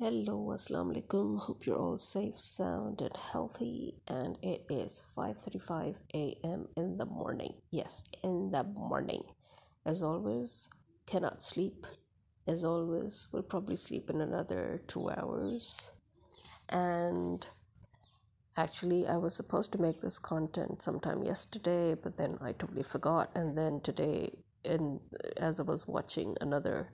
Hello, assalamu alaikum. Hope you're all safe, sound, and healthy. And it is 5:35 a.m. in the morning. Yes, in the morning. As always, cannot sleep. As always, will probably sleep in another two hours. And actually, I was supposed to make this content sometime yesterday, but then I totally forgot. And then today, in as I was watching another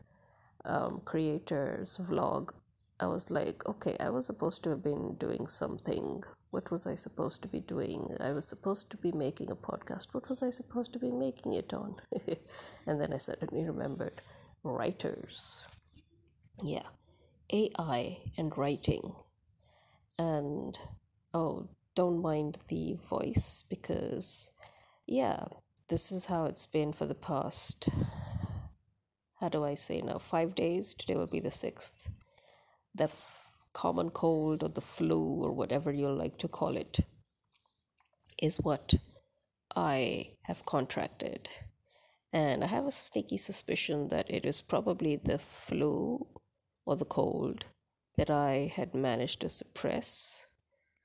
um, creator's vlog I was like, okay, I was supposed to have been doing something. What was I supposed to be doing? I was supposed to be making a podcast. What was I supposed to be making it on? and then I suddenly remembered writers. Yeah, AI and writing. And oh, don't mind the voice because, yeah, this is how it's been for the past, how do I say now, five days. Today will be the sixth the f- common cold or the flu or whatever you like to call it is what I have contracted. And I have a sneaky suspicion that it is probably the flu or the cold that I had managed to suppress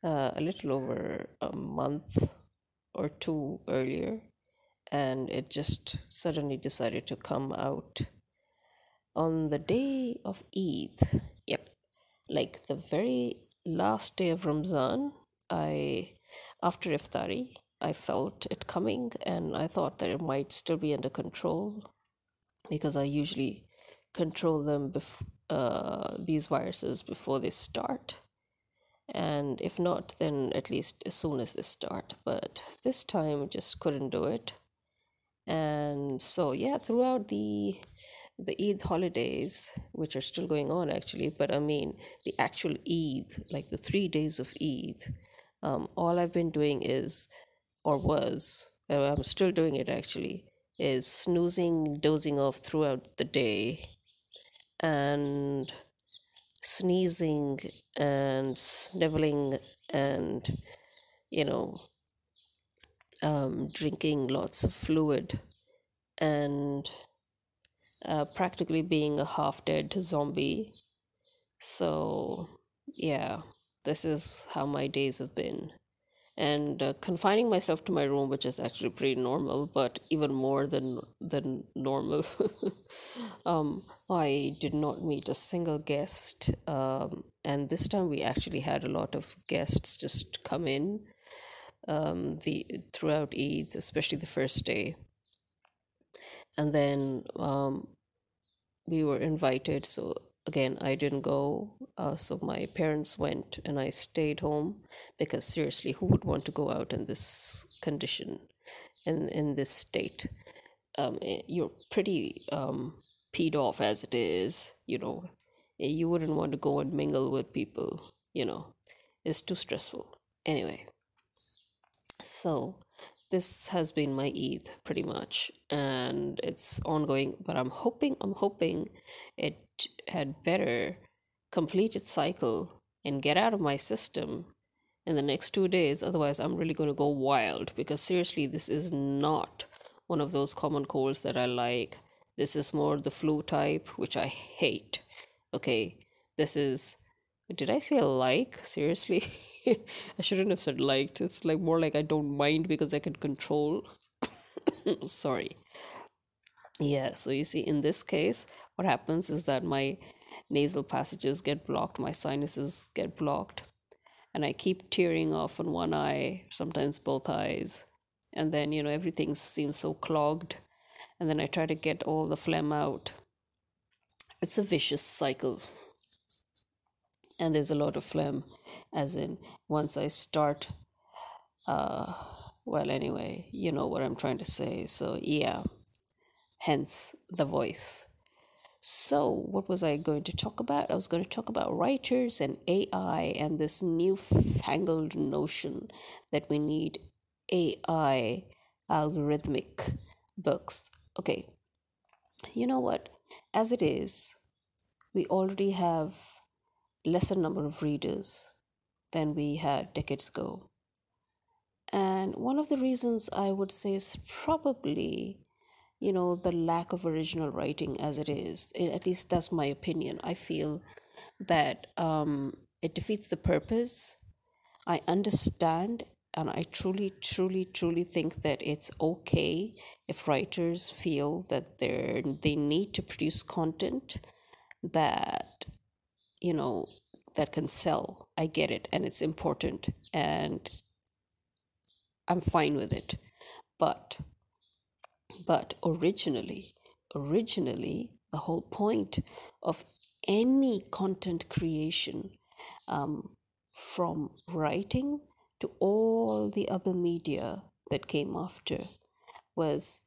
uh, a little over a month or two earlier. And it just suddenly decided to come out on the day of Eid. Like the very last day of Ramzan, I after iftari, I felt it coming and I thought that it might still be under control because I usually control them bef- uh, these viruses before they start. And if not, then at least as soon as they start. But this time, just couldn't do it. And so, yeah, throughout the the Eid holidays, which are still going on actually, but I mean the actual Eid, like the three days of Eid, um, all I've been doing is, or was, uh, I'm still doing it actually, is snoozing, dozing off throughout the day, and sneezing and sniveling and, you know, um, drinking lots of fluid and uh, practically being a half dead zombie. So, yeah, this is how my days have been. And uh, confining myself to my room, which is actually pretty normal, but even more than than normal. um, I did not meet a single guest, um, and this time we actually had a lot of guests just come in um, the throughout Eid, especially the first day and then um, we were invited so again i didn't go uh, so my parents went and i stayed home because seriously who would want to go out in this condition in in this state? Um, eh, you're pretty um, peed off as it is you know. Eh, you wouldn't want to go and mingle with people you know. It's too stressful. Anyway. So this has been my Eid pretty much, and it's ongoing. But I'm hoping, I'm hoping it had better complete its cycle and get out of my system in the next two days. Otherwise, I'm really going to go wild because seriously, this is not one of those common colds that I like. This is more the flu type, which I hate. Okay, this is did I say like? Seriously? I shouldn't have said liked. It's like more like I don't mind because I can control. Sorry. Yeah, so you see, in this case, what happens is that my nasal passages get blocked, my sinuses get blocked, and I keep tearing off on one eye, sometimes both eyes. And then, you know, everything seems so clogged. And then I try to get all the phlegm out. It's a vicious cycle and there's a lot of phlegm as in once i start uh well anyway you know what i'm trying to say. So yeah hence the voice. So what was i going to talk about? I was going to talk about writers and ai and this newfangled notion that we need ai algorithmic books. Okay you know what? As it is we already have lesser number of readers than we had decades ago. And one of the reasons I would say is probably, you know, the lack of original writing as it is. At least that's my opinion. I feel that um, it defeats the purpose. I understand and I truly, truly, truly think that it's okay if writers feel that they they need to produce content that you know that can sell. I get it, and it's important, and I'm fine with it. But but originally, originally, the whole point of any content creation, um, from writing to all the other media that came after, was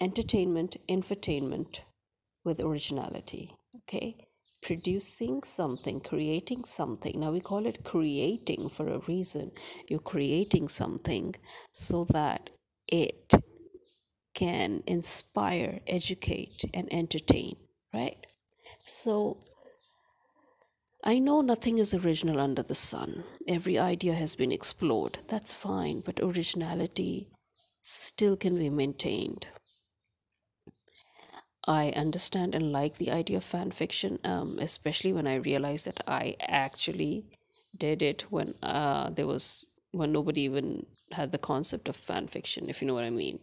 entertainment, infotainment with originality. Okay, producing something, creating something. Now we call it creating for a reason. You're creating something so that it can inspire, educate, and entertain, right? So I know nothing is original under the sun. Every idea has been explored. That's fine, but originality still can be maintained. I understand and like the idea of fan fiction, um, especially when I realized that I actually did it when uh, there was when nobody even had the concept of fan fiction, if you know what I mean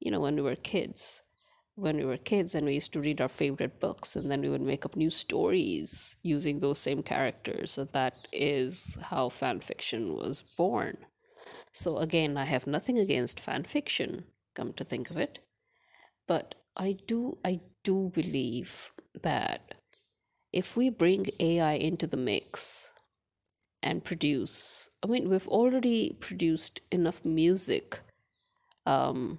you know, when we were kids. When we were kids and we used to read our favorite books and then we would make up new stories using those same characters. So that is how fan fiction was born. So again, I have nothing against fan fiction, come to think of it. But I do I do believe that if we bring AI into the mix and produce I mean we've already produced enough music um,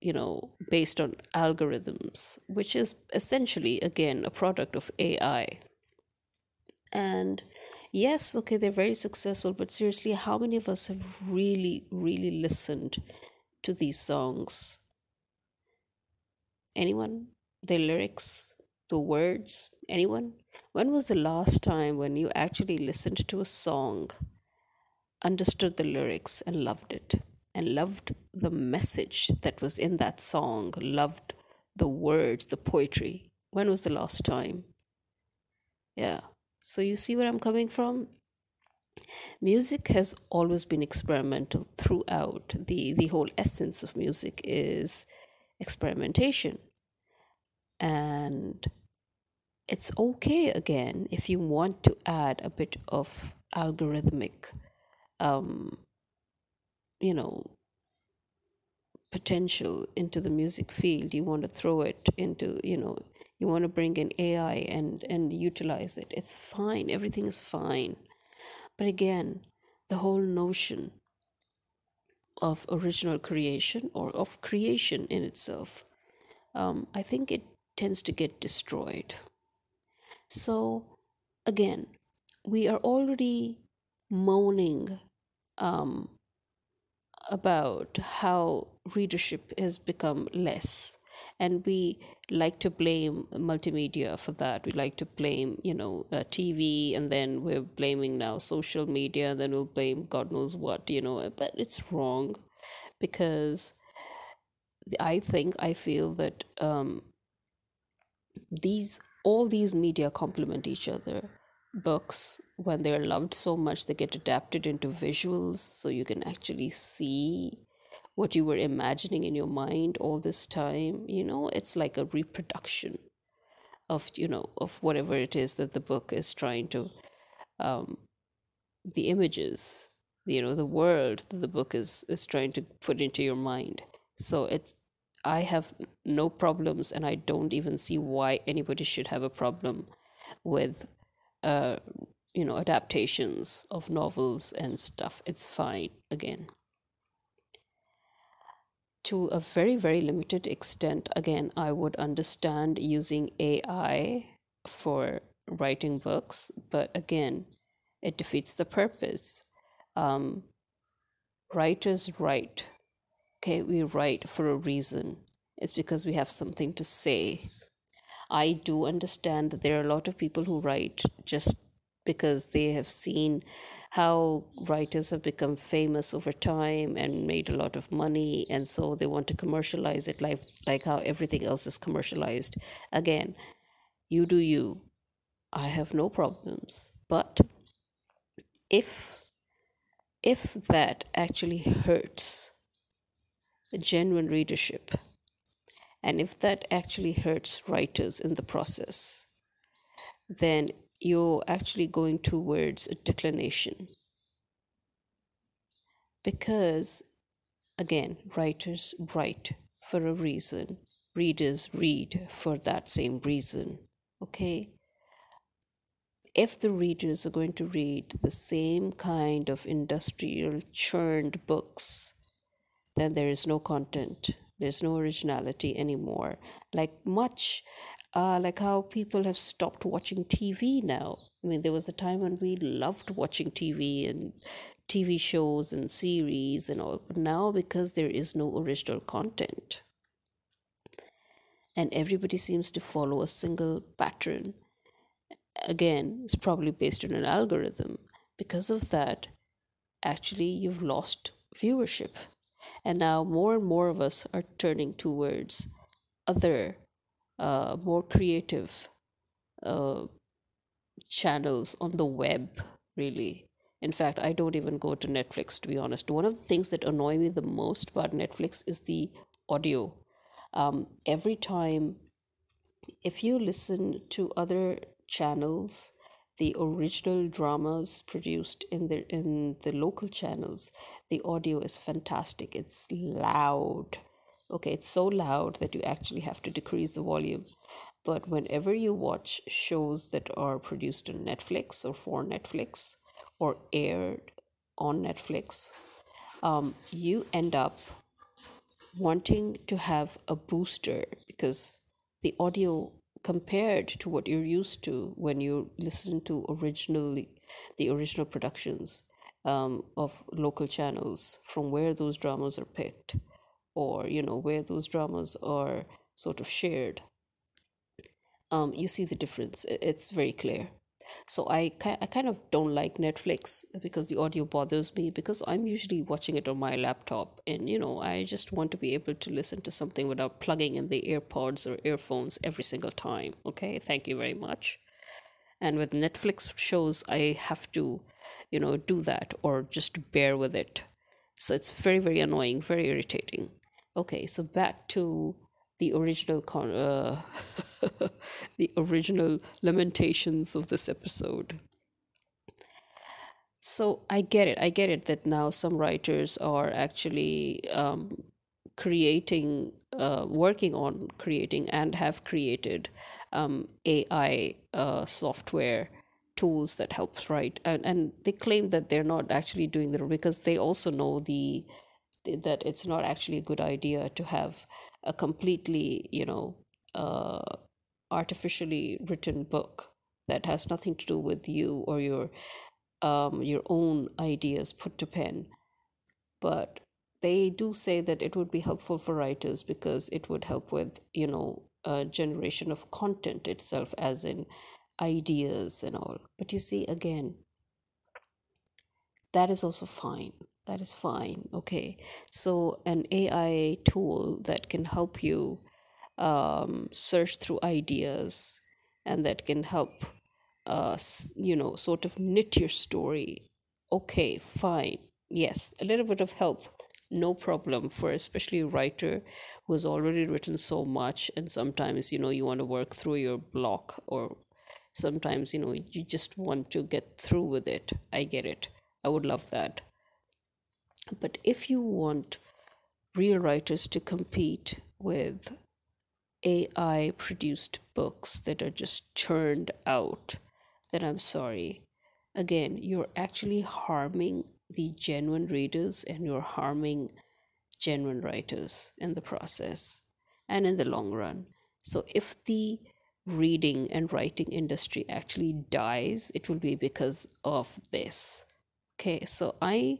you know, based on algorithms, which is essentially, again, a product of AI. And yes, okay, they're very successful, but seriously, how many of us have really, really listened to these songs? Anyone? The lyrics, the words? Anyone? When was the last time when you actually listened to a song, understood the lyrics, and loved it? and loved the message that was in that song, loved the words, the poetry. When was the last time? Yeah. So you see where I'm coming from? Music has always been experimental throughout. The the whole essence of music is experimentation. And it's okay again if you want to add a bit of algorithmic um, you know potential into the music field. You want to throw it into you know you want to bring in ai and and utilize it. It's fine. Everything is fine. But again the whole notion of original creation or of creation in itself um, i think it tends to get destroyed. So again we are already moaning um, about how readership has become less and we like to blame multimedia for that. We like to blame you know uh, tv and then we're blaming now social media and then we'll blame god knows what you know. But it's wrong because i think i feel that um, these all these media complement each other. Books when they're loved so much they get adapted into visuals so you can actually see what you were imagining in your mind all this time you know it's like a reproduction of you know of whatever it is that the book is trying to um the images you know the world that the book is is trying to put into your mind so it's i have no problems and i don't even see why anybody should have a problem with uh, you know, adaptations of novels and stuff. It's fine again. To a very, very limited extent, again, I would understand using AI for writing books, but again, it defeats the purpose. Um, writers write. Okay, we write for a reason. It's because we have something to say I do understand that there are a lot of people who write just because they have seen how writers have become famous over time and made a lot of money and so they want to commercialize it like like how everything else is commercialized again you do you I have no problems. But if if that actually hurts a genuine readership and if that actually hurts writers in the process, then you're actually going towards a declination. Because, again, writers write for a reason, readers read for that same reason. Okay? If the readers are going to read the same kind of industrial churned books, then there is no content there's no originality anymore like much uh, like how people have stopped watching tv now. I mean there was a time when we loved watching tv and tv shows and series and all but now because there is no original content and everybody seems to follow a single pattern again it's probably based on an algorithm. Because of that actually you've lost viewership. And now more and more of us are turning towards other, uh, more creative uh, channels on the web, really. In fact, I don't even go to Netflix, to be honest. One of the things that annoy me the most about Netflix is the audio. Um, every time, if you listen to other channels, the original dramas produced in the in the local channels the audio is fantastic it's loud okay it's so loud that you actually have to decrease the volume. But whenever you watch shows that are produced on netflix or for netflix or aired on netflix um, you end up wanting to have a booster because the audio compared to what you're used to when you listen to originally the original productions um, of local channels from where those dramas are picked or you know where those dramas are sort of shared um, you see the difference. It's very clear. So I, I kind of don't like netflix because the audio bothers me because i'm usually watching it on my laptop and you know i just want to be able to listen to something without plugging in the airpods or earphones every single time. Okay thank you very much. And with netflix shows i have to you know do that or just bear with it. So it's very very annoying very irritating okay so back to the original con- uh, the original lamentations of this episode. So I get it. I get it that now some writers are actually um, creating, uh, working on creating, and have created um, AI uh, software tools that helps write, and and they claim that they're not actually doing that because they also know the that it's not actually a good idea to have a completely you know uh, artificially written book that has nothing to do with you or your um, your own ideas put to pen. But they do say that it would be helpful for writers because it would help with you know a generation of content itself as in ideas and all. But you see again that is also fine that is fine okay. So an ai tool that can help you um, search through ideas and that can help us you know sort of knit your story okay fine yes. A little bit of help no problem for especially a writer who has already written so much and sometimes you know you want to work through your block or sometimes you know you just want to get through with it. I get it. I would love that but if you want real writers to compete with AI produced books that are just churned out, then I'm sorry. Again, you're actually harming the genuine readers and you're harming genuine writers in the process and in the long run. So if the reading and writing industry actually dies, it will be because of this. Okay, so I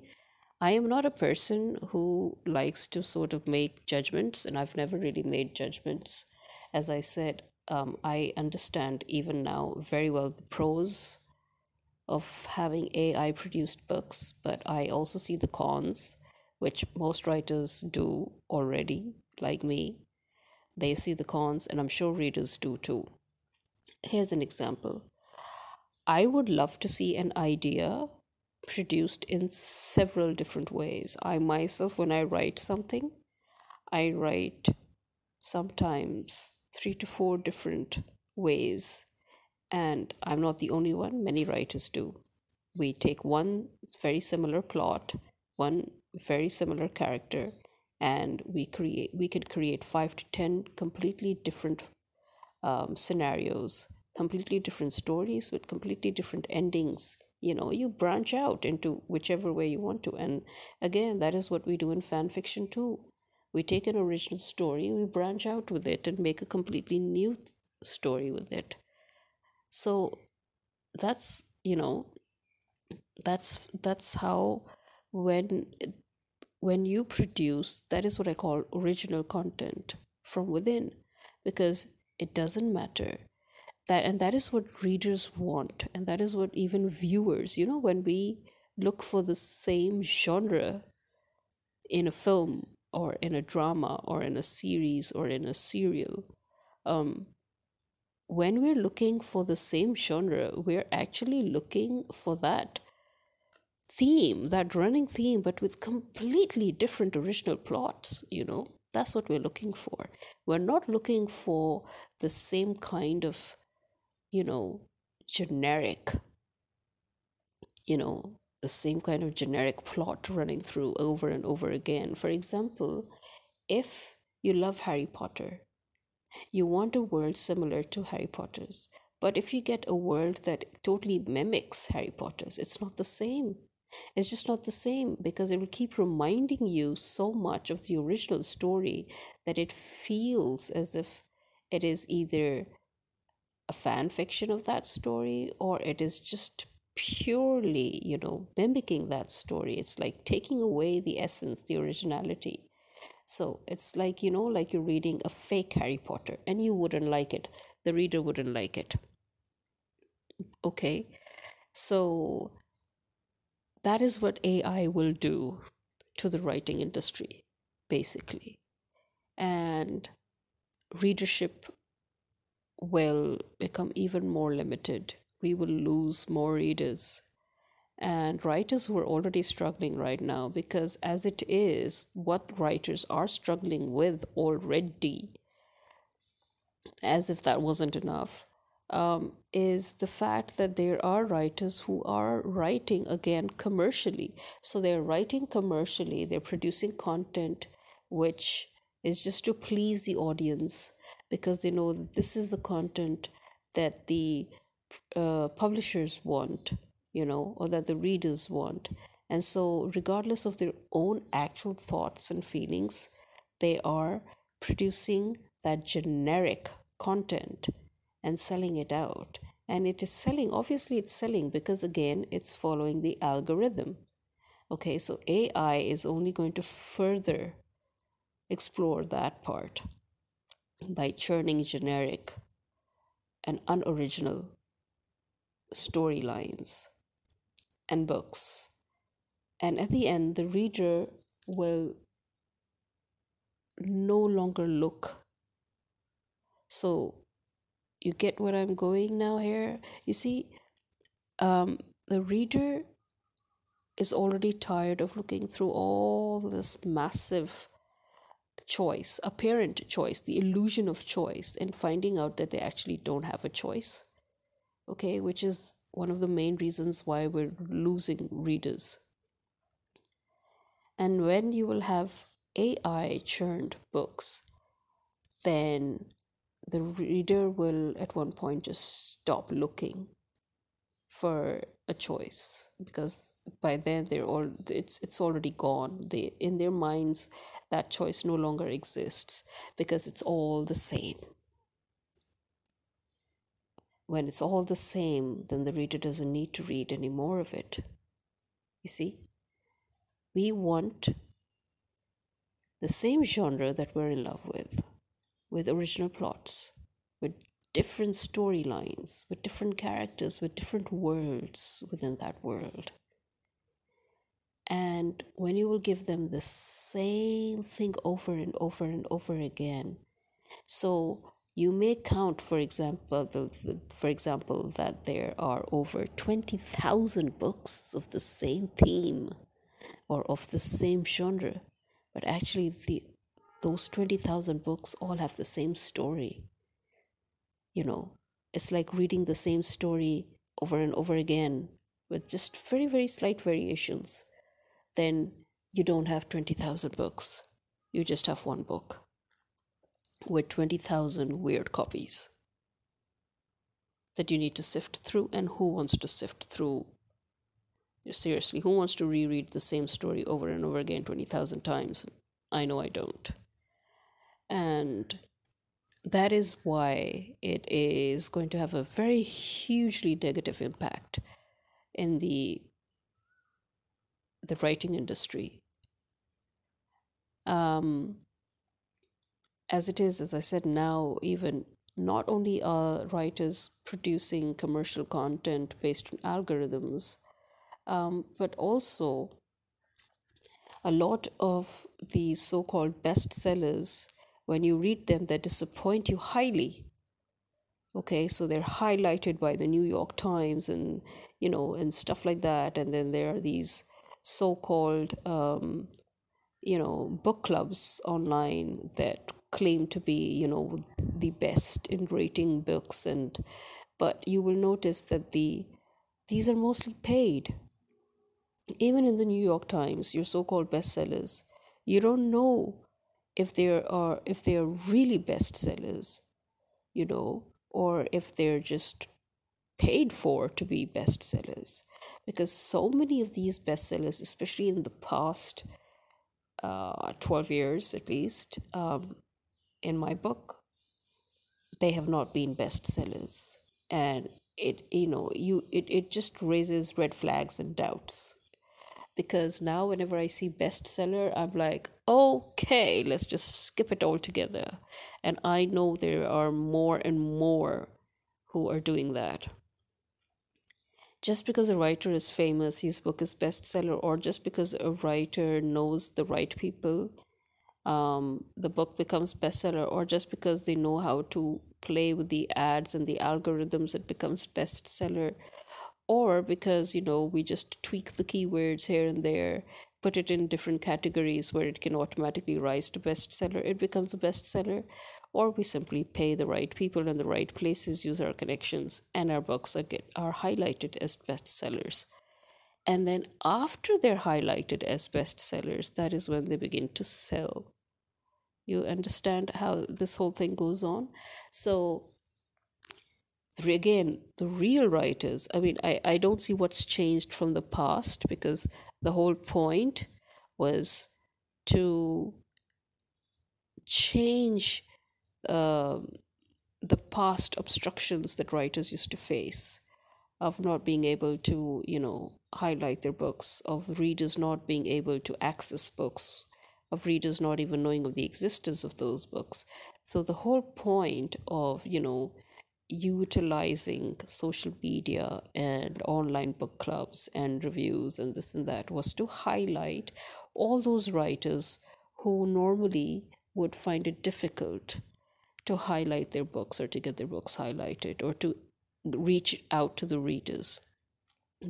I am not a person who likes to sort of make judgments, and I've never really made judgments. As I said, um, I understand even now very well the pros of having AI produced books, but I also see the cons, which most writers do already, like me. They see the cons, and I'm sure readers do too. Here's an example I would love to see an idea produced in several different ways. I myself, when I write something, I write sometimes three to four different ways. And I'm not the only one, many writers do. We take one very similar plot, one very similar character, and we create we can create five to ten completely different um, scenarios completely different stories with completely different endings you know you branch out into whichever way you want to. And again that is what we do in fan fiction too. We take an original story we branch out with it and make a completely new story with it. So that's you know that's that's how when when you produce that is what i call original content from within because it doesn't matter that and that is what readers want and that is what even viewers you know when we look for the same genre in a film or in a drama or in a series or in a serial um, when we're looking for the same genre we're actually looking for that theme that running theme but with completely different original plots you know? That's what we're looking for. We're not looking for the same kind of you know generic you know the same kind of generic plot running through over and over again. For example if you love harry potter you want a world similar to harry potter's. But if you get a world that totally mimics harry potter's it's not the same. It's just not the same because it will keep reminding you so much of the original story that it feels as if it is either a fan fiction of that story or it is just purely, you know, mimicking that story. It's like taking away the essence, the originality. So it's like, you know, like you're reading a fake Harry Potter and you wouldn't like it. The reader wouldn't like it. Okay. So that is what AI will do to the writing industry, basically. And readership will become even more limited. We will lose more readers. And writers who are already struggling right now, because as it is, what writers are struggling with already, as if that wasn't enough, um, is the fact that there are writers who are writing again commercially. So they're writing commercially, they're producing content which is just to please the audience because they know that this is the content that the uh, publishers want, you know, or that the readers want. And so, regardless of their own actual thoughts and feelings, they are producing that generic content and selling it out. And it is selling, obviously, it's selling because again, it's following the algorithm. Okay, so AI is only going to further explore that part by churning generic and unoriginal storylines and books. And at the end, the reader will no longer look. So you get what I'm going now here? You see, um, the reader is already tired of looking through all this massive choice, apparent choice, the illusion of choice, and finding out that they actually don't have a choice. Okay, which is one of the main reasons why we're losing readers. And when you will have AI churned books, then the reader will at one point just stop looking for a choice because by then they're all it's it's already gone. They in their minds that choice no longer exists because it's all the same. When it's all the same then the reader doesn't need to read any more of it. You see? We want the same genre that we're in love with with original plots, with different storylines, with different characters, with different worlds within that world. And when you will give them the same thing over and over and over again, so you may count for example the, the, for example that there are over 20000 books of the same theme or of the same genre but actually the those 20000 books all have the same story you know it's like reading the same story over and over again with just very very slight variations then you don't have 20000 books you just have one book with 20,000 weird copies that you need to sift through. And who wants to sift through? Seriously, who wants to reread the same story over and over again 20,000 times? I know I don't. And that is why it is going to have a very hugely negative impact in the the writing industry. Um, as it is, as I said, now even not only are writers producing commercial content based on algorithms, um, but also a lot of these so called bestsellers, when you read them, they disappoint you highly. Okay, so they're highlighted by the New York Times and, you know, and stuff like that. And then there are these so called, um, you know, book clubs online that claim to be you know the best in rating books and but you will notice that the these are mostly paid even in the new york times your so-called bestsellers you don't know if there are if they are really bestsellers you know or if they're just paid for to be bestsellers because so many of these bestsellers especially in the past uh, 12 years at least um, in my book they have not been bestsellers and it you know you it, it just raises red flags and doubts because now whenever i see bestseller i'm like okay let's just skip it all together. And i know there are more and more who are doing that. Just because a writer is famous his book is bestseller or just because a writer knows the right people um, the book becomes bestseller or just because they know how to play with the ads and the algorithms it becomes bestseller or because you know we just tweak the keywords here and there put it in different categories where it can automatically rise to bestseller it becomes a bestseller or we simply pay the right people in the right places use our connections and our books are, get, are highlighted as bestsellers and then after they're highlighted as bestsellers, that is when they begin to sell. You understand how this whole thing goes on? So, again, the real writers, I mean, I, I don't see what's changed from the past because the whole point was to change uh, the past obstructions that writers used to face of not being able to, you know, highlight their books, of readers not being able to access books, of readers not even knowing of the existence of those books. So the whole point of, you know, utilizing social media and online book clubs and reviews and this and that was to highlight all those writers who normally would find it difficult to highlight their books or to get their books highlighted or to reach out to the readers.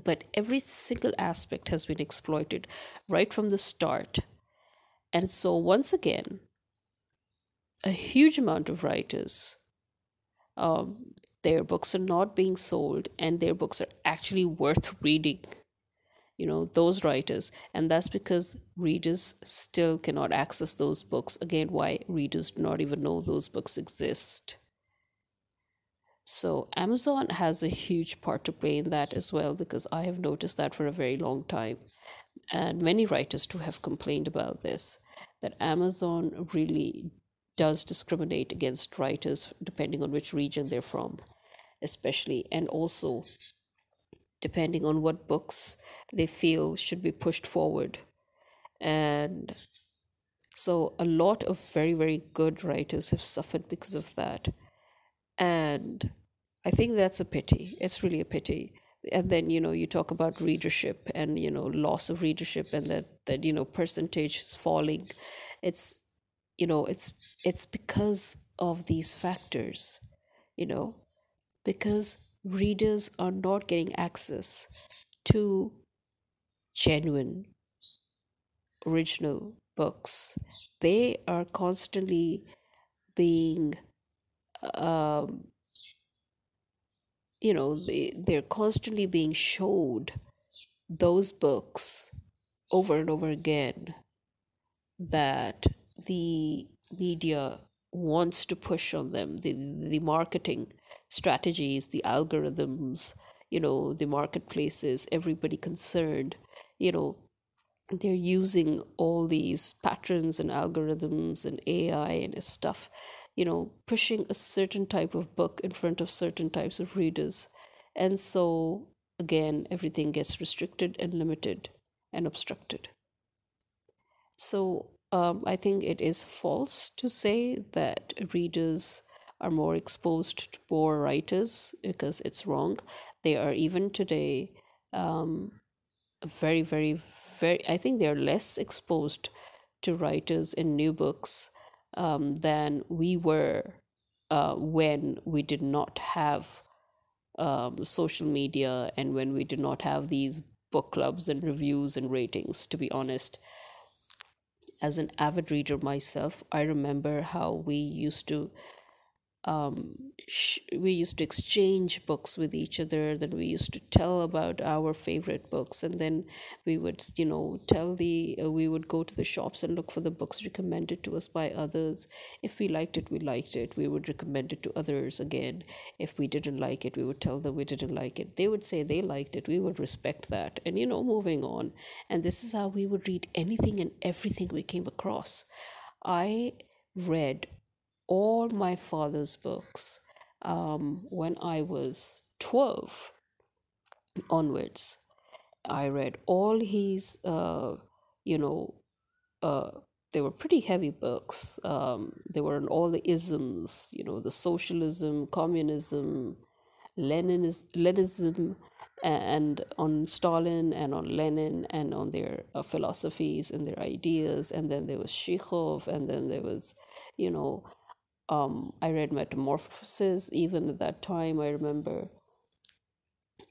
But every single aspect has been exploited right from the start. And so, once again, a huge amount of writers, um, their books are not being sold and their books are actually worth reading. You know, those writers. And that's because readers still cannot access those books. Again, why readers do not even know those books exist. So Amazon has a huge part to play in that as well because I have noticed that for a very long time. And many writers too have complained about this that Amazon really does discriminate against writers depending on which region they're from, especially, and also depending on what books they feel should be pushed forward. And so a lot of very, very good writers have suffered because of that. And I think that's a pity. It's really a pity. And then, you know, you talk about readership and, you know, loss of readership and that, that, you know, percentage is falling. It's, you know, it's, it's because of these factors, you know, because readers are not getting access to genuine, original books. They are constantly being, um, you know, they, they're constantly being showed those books over and over again that the media wants to push on them the the marketing strategies the algorithms you know the marketplaces everybody concerned you know they're using all these patterns and algorithms and ai and stuff you know pushing a certain type of book in front of certain types of readers. And so again everything gets restricted and limited and obstructed. So um, I think it is false to say that readers are more exposed to poor writers because it's wrong. They are even today um, very, very, very, I think they're less exposed to writers in new books um, than we were uh, when we did not have um, social media and when we did not have these book clubs and reviews and ratings, to be honest as an avid reader myself, I remember how we used to um, we used to exchange books with each other then we used to tell about our favorite books and then we would you know tell the uh, we would go to the shops and look for the books recommended to us by others. If we liked it we liked it. We would recommend it to others again. If we didn't like it we would tell them we didn't like it. They would say they liked it. We would respect that. And you know moving on. And this is how we would read anything and everything we came across. I read all my father's books um, when I was 12 onwards. I read all his, uh, you know, uh, they were pretty heavy books. Um, they were on all the isms, you know, the socialism, communism, Leninism, Leninism, and on Stalin and on Lenin and on their uh, philosophies and their ideas. And then there was Chekhov, and then there was, you know, um, I read Metamorphosis even at that time. I remember,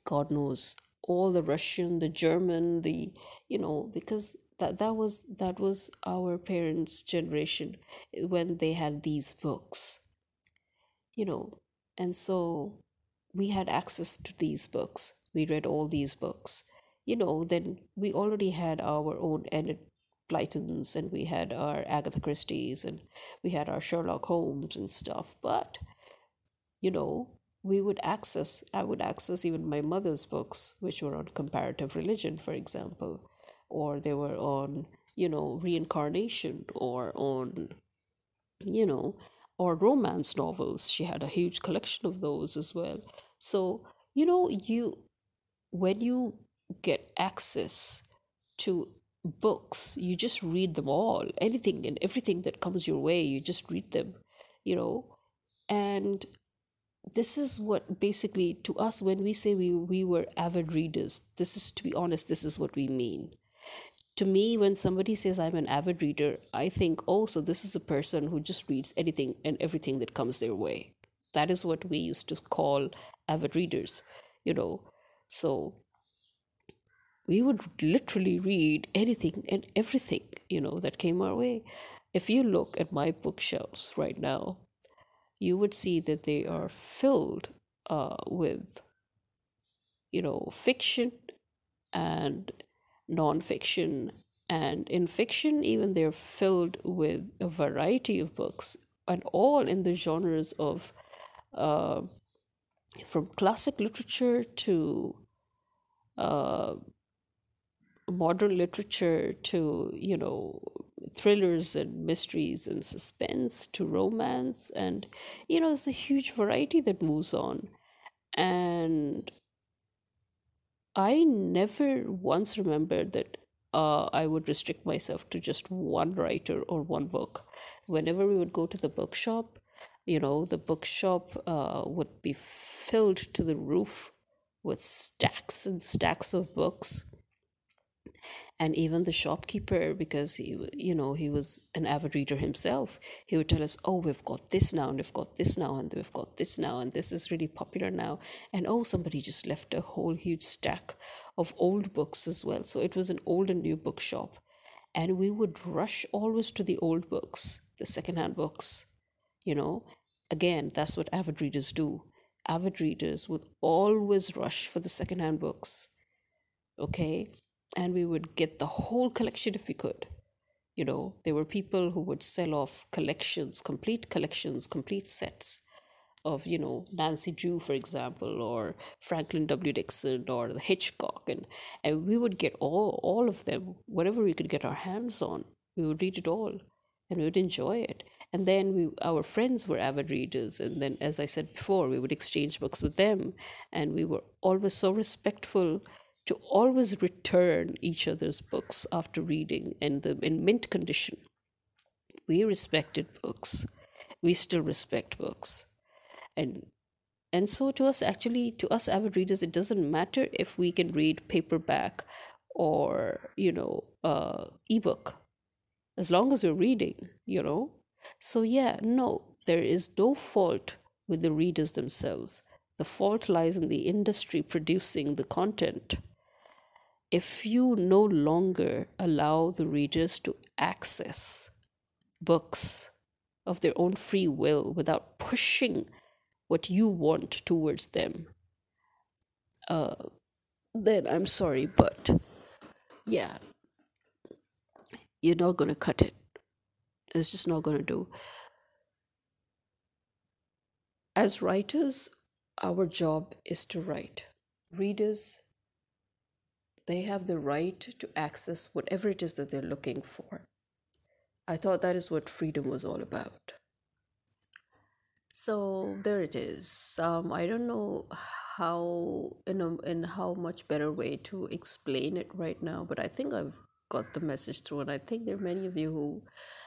God knows, all the Russian, the German, the you know, because that that was that was our parents' generation when they had these books, you know, and so we had access to these books. We read all these books, you know. Then we already had our own Enid Blytons and we had our Agatha Christie's and we had our Sherlock Holmes and stuff. But, you know, we would access, I would access even my mother's books, which were on comparative religion, for example, or they were on, you know, reincarnation or on, you know, or romance novels. She had a huge collection of those as well. So, you know, you, when you get access to books you just read them all. Anything and everything that comes your way you just read them you know? And this is what basically to us when we say we we were avid readers this is to be honest this is what we mean. To me when somebody says i'm an avid reader i think oh so this is a person who just reads anything and everything that comes their way. That is what we used to call avid readers you know? So we would literally read anything and everything, you know, that came our way. If you look at my bookshelves right now, you would see that they are filled uh, with, you know, fiction and nonfiction. And in fiction, even they're filled with a variety of books, and all in the genres of uh, from classic literature to uh, modern literature to you know thrillers and mysteries and suspense to romance. And you know it's a huge variety that moves on. And i never once remembered that uh, i would restrict myself to just one writer or one book. Whenever we would go to the bookshop you know the bookshop uh, would be filled to the roof with stacks and stacks of books and even the shopkeeper because he you know he was an avid reader himself he would tell us oh we've got this now and we've got this now and we've got this now and this is really popular now. And oh somebody just left a whole huge stack of old books as well. So it was an old and new bookshop. And we would rush always to the old books the secondhand books you know. Again that's what avid readers do. Avid readers would always rush for the secondhand books okay and we would get the whole collection if we could. You know there were people who would sell off collections complete collections complete sets of you know Nancy Drew for example or Franklin W. Dixon or the Hitchcock and and we would get all all of them whatever we could get our hands on. We would read it all and we would enjoy it. And then we our friends were avid readers and then as i said before we would exchange books with them and we were always so respectful to always return each other's books after reading and the in mint condition. We respected books. We still respect books. And and so to us actually to us avid readers it doesn't matter if we can read paperback or you know uh ebook as long as we're reading you know so yeah no there is no fault with the readers themselves the fault lies in the industry producing the content if you no longer allow the readers to access books of their own free will without pushing what you want towards them, uh, then I'm sorry, but yeah, you're not going to cut it. It's just not going to do. As writers, our job is to write. Readers they have the right to access whatever it is that they're looking for. I thought that is what freedom was all about. So there it is. Um, I don't know how in a, in how much better way to explain it right now, but I think I've got the message through, and I think there are many of you who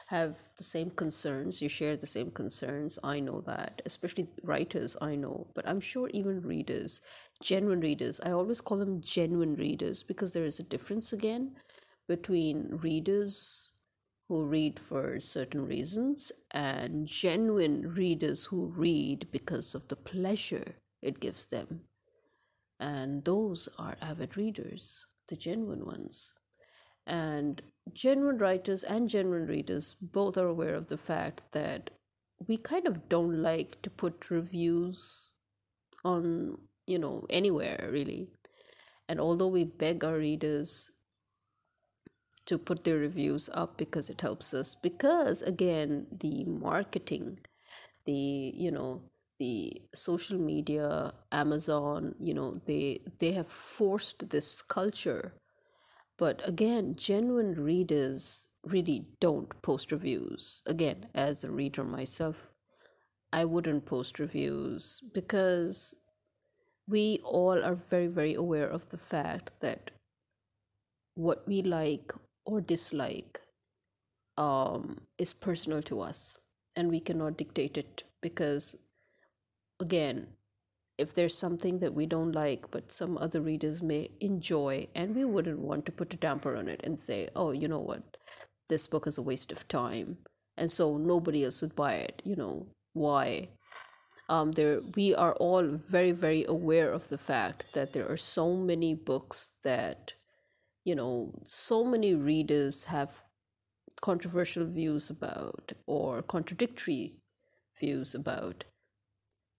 have the same concerns. You share the same concerns. I know that, especially writers, I know, but I'm sure even readers, genuine readers, I always call them genuine readers because there is a difference again between readers who read for certain reasons and genuine readers who read because of the pleasure it gives them. And those are avid readers, the genuine ones. And genuine writers and genuine readers both are aware of the fact that we kind of don't like to put reviews on, you know, anywhere really. And although we beg our readers to put their reviews up because it helps us, because again, the marketing, the, you know, the social media, Amazon, you know, they they have forced this culture but again, genuine readers really don't post reviews. Again, as a reader myself, I wouldn't post reviews because we all are very, very aware of the fact that what we like or dislike um, is personal to us and we cannot dictate it because, again, if there's something that we don't like but some other readers may enjoy and we wouldn't want to put a damper on it and say oh you know what? This book is a waste of time. And so nobody else would buy it you know why? Um there we are all very very aware of the fact that there are so many books that you know so many readers have controversial views about or contradictory views about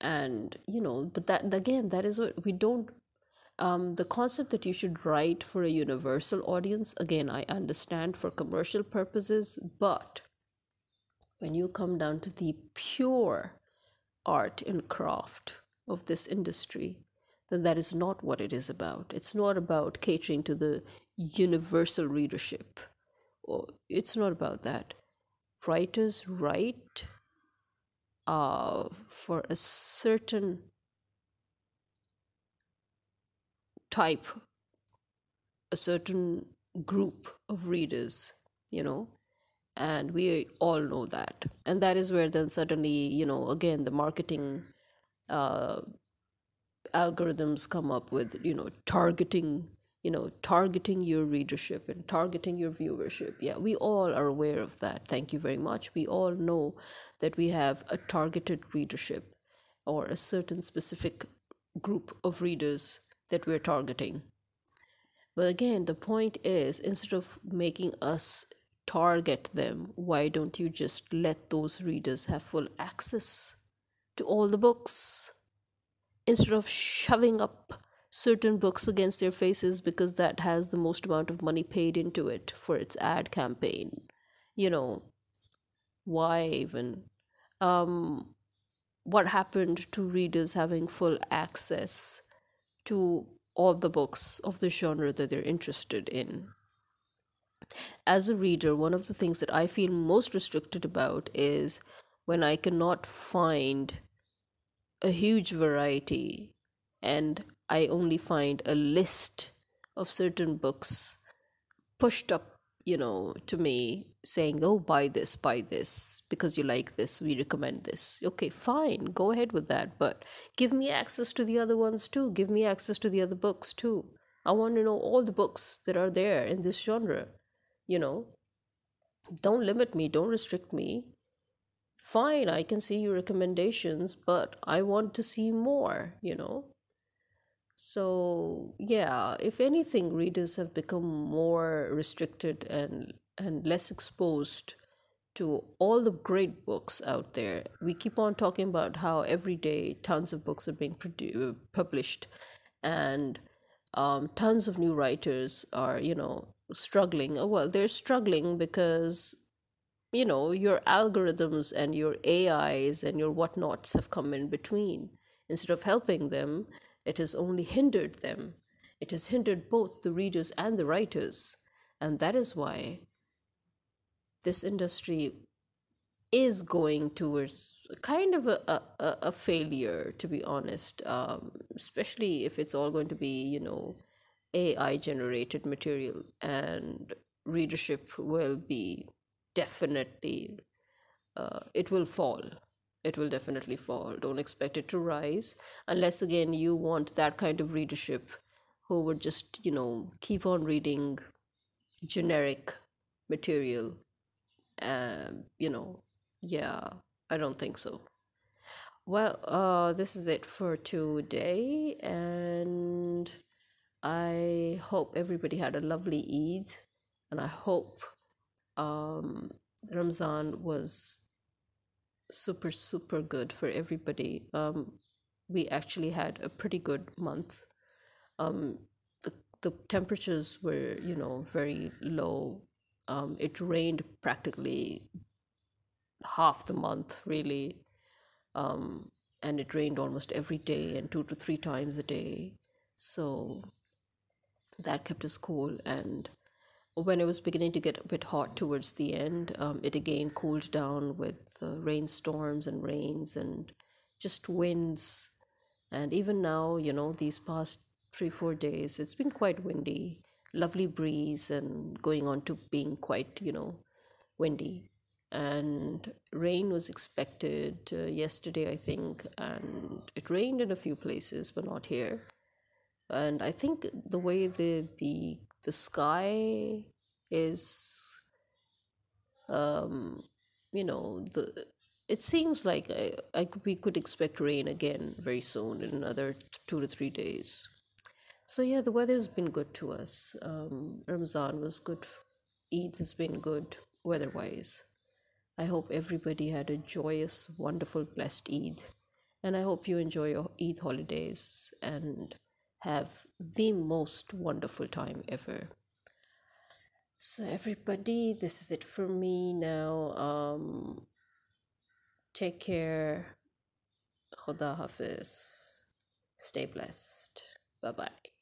and you know but that again that is what we don't um, the concept that you should write for a universal audience again i understand for commercial purposes but when you come down to the pure art and craft of this industry then that is not what it is about. It's not about catering to the universal readership. Or it's not about that. Writers write uh, for a certain type, a certain group of readers, you know, and we all know that. And that is where then suddenly, you know, again, the marketing uh, algorithms come up with, you know, targeting you know, targeting your readership and targeting your viewership. Yeah, we all are aware of that. Thank you very much. We all know that we have a targeted readership or a certain specific group of readers that we're targeting. But again, the point is instead of making us target them, why don't you just let those readers have full access to all the books instead of shoving up certain books against their faces because that has the most amount of money paid into it for its ad campaign? You know, why even? Um, what happened to readers having full access to all the books of the genre that they're interested in? As a reader, one of the things that I feel most restricted about is when I cannot find a huge variety and I only find a list of certain books pushed up, you know, to me saying, oh, buy this, buy this, because you like this, we recommend this. Okay, fine, go ahead with that, but give me access to the other ones too. Give me access to the other books too. I want to know all the books that are there in this genre you know don't limit me don't restrict me fine i can see your recommendations but i want to see more you know so yeah if anything readers have become more restricted and and less exposed to all the great books out there. We keep on talking about how every day tons of books are being produ- published and um, tons of new writers are you know struggling. Oh, well they're struggling because you know your algorithms and your ais and your whatnots have come in between. Instead of helping them it has only hindered them it has hindered both the readers and the writers and that is why this industry is going towards kind of a, a, a failure to be honest um, especially if it's all going to be you know AI generated material, and readership will be definitely, uh, it will fall. It will definitely fall. Don't expect it to rise unless, again, you want that kind of readership who would just, you know, keep on reading generic material. Um, you know, yeah, I don't think so. Well, uh, this is it for today, and I hope everybody had a lovely Eid, and I hope um, Ramzan was super, super good for everybody. Um, we actually had a pretty good month. Um, the, the temperatures were, you know, very low. Um, it rained practically half the month, really. Um, and it rained almost every day and two to three times a day. So that kept us cool and when it was beginning to get a bit hot towards the end um, it again cooled down with uh, rainstorms and rains and just winds. And even now you know these past three four days it's been quite windy. Lovely breeze and going on to being quite you know windy. And rain was expected uh, yesterday i think and it rained in a few places but not here. And I think the way the the the sky is, um, you know, the it seems like I, I we could expect rain again very soon in another two to three days. So yeah, the weather's been good to us. Um, Ramzan was good. Eid has been good weather-wise. I hope everybody had a joyous, wonderful, blessed Eid, and I hope you enjoy your Eid holidays and have the most wonderful time ever. So, everybody, this is it for me now. Um, take care. Khuda Hafiz. Stay blessed. Bye bye.